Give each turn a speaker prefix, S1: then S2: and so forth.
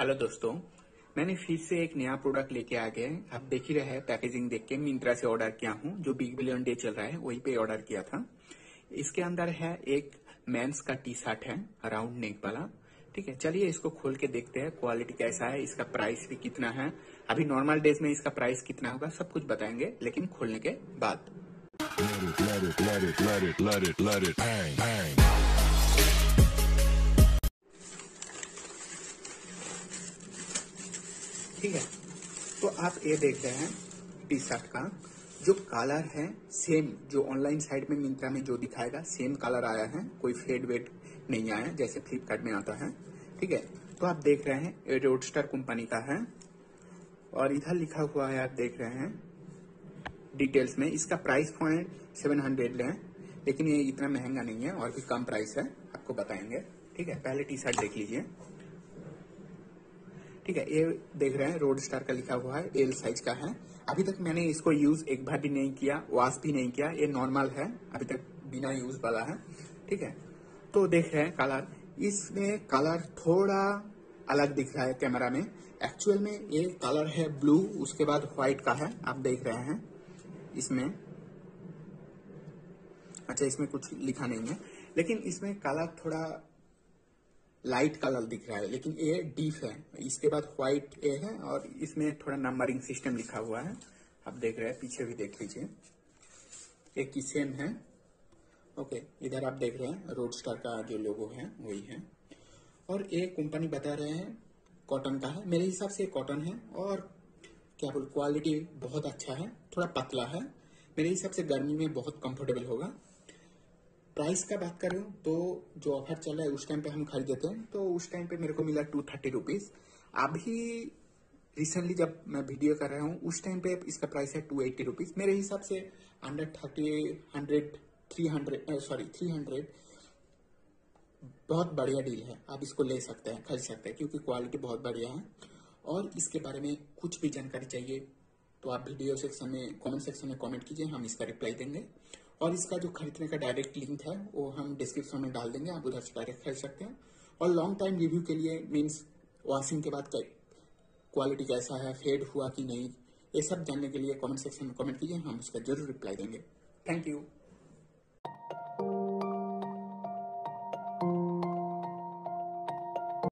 S1: Hello दोस्तों मैंने फिर से एक नया प्रोडक्ट लेके आ गए आप देख ही रहे हैं पैकेजिंग देख के मिंत्रा से ऑर्डर किया हूँ जो बिग बिलियन डे चल रहा है वहीं पे ऑर्डर किया था इसके अंदर है एक मेंस का टी शर्ट है राउंड नेक वाला ठीक है चलिए इसको खोल के देखते हैं क्वालिटी कैसा है इसका प्राइस भी कितना है अभी नॉर्मल डेज़ में इसका प्राइस कितना होगा सब कुछ बताएँगे लेकिन खोलने के बाद ठीक है? तो आप ये देख रहे हैं टी शर्ट का, जो कलर है सेम जो ऑनलाइन साइट में मिंत्रा में जो दिखाएगा सेम कलर आया है, कोई फेड वेड नहीं आया जैसे फ्लिपकार्ट में आता है, ठीक है? तो आप देख रहे हैं, ये रोडस्टर कंपनी का है, और इधर लिखा हुआ है, आप देख रहे हैं डिटेल्स में, इसका प्राइस पॉइंट सेवन हंड्रेड है, लेकिन ये इतना महँगा नहीं है, और भी कम प्राइस है, आपको बताएँगे, ठीक है? पहले टी शर्ट देख लीजिए। ठीक है, ये देख रहे हैं रोड स्टार का लिखा हुआ है एल साइज़ का है। अभी तक मैंने इसको यूज़ एक बार भी नहीं किया वॉश भी नहीं किया, ये नॉर्मल है, अभी तक बिना यूज़ वाला है, ठीक है। तो देख रहे हैं कलर इसमें कलर थोड़ा अलग दिख रहा है कैमरा में। एक्चुअल में ये कलर है ब्लू उसके बाद व्हाइट का है, आप देख रहे हैं, इसमें। अच्छा इसमें कुछ लिखा नहीं है, लेकिन इसमें कलर थोड़ा लाइट कलर दिख रहा है, लेकिन ये डीप है। इसके बाद व्हाइट ए है और इसमें थोड़ा नंबरिंग सिस्टम लिखा हुआ है। आप देख रहे हैं, पीछे भी देख लीजिए। एक की सेम है। ओके इधर आप देख रहे हैं रोड स्टार का जो लोगो है, वही है। और ये कंपनी बता रहे हैं कॉटन का है। मेरे हिसाब से कॉटन है और क्या बोल क्वालिटी बहुत अच्छा है, थोड़ा पतला है। मेरे हिसाब से गर्मी में बहुत कंफर्टेबल होगा। प्राइस का बात करें तो जो ऑफ़र चल रहा है, उस टाइम पे हम खरीदे थे तो उस टाइम पे मेरे को मिला टू थर्टी रुपीज़ अभी रिसेंटली जब मैं वीडियो कर रहा हूँ, उस टाइम पे इसका प्राइस है टू एट्टी रुपीज़ मेरे हिसाब से under thirty hundred three hundred sorry three hundred बहुत बढ़िया डील है। आप इसको ले सकते हैं, खरीद सकते हैं, क्योंकि क्वालिटी बहुत बढ़िया है। और इसके बारे में कुछ भी जानकारी चाहिए तो आप वीडियो सेक्शन में कमेंट सेक्शन में कमेंट कीजिए, हम इसका रिप्लाई देंगे। और इसका जो खरीदने का डायरेक्ट लिंक है, वो हम डिस्क्रिप्शन में डाल देंगे, आप उधर से डायरेक्ट खरीद सकते हैं। और लॉन्ग टाइम रिव्यू के लिए मीन्स वॉशिंग के बाद क्वालिटी कैसा है फेड हुआ कि नहीं, ये सब जानने के लिए कमेंट सेक्शन में कमेंट कीजिए, हम उसका ज़रूर रिप्लाई देंगे। Thank you